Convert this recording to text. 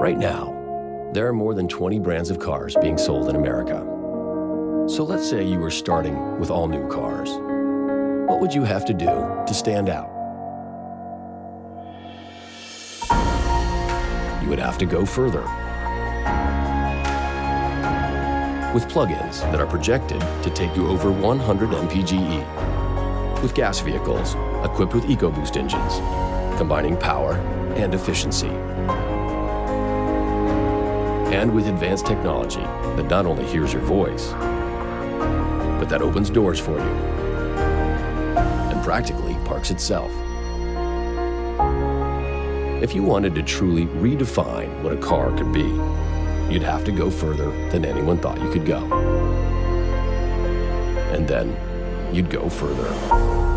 Right now, there are more than 20 brands of cars being sold in America. So let's say you were starting with all new cars. What would you have to do to stand out? You would have to go further. With plug-ins that are projected to take you over 100 mpge. With gas vehicles equipped with EcoBoost engines, combining power and efficiency and with advanced technology that not only hears your voice, but that opens doors for you and practically parks itself. If you wanted to truly redefine what a car could be, you'd have to go further than anyone thought you could go. And then you'd go further.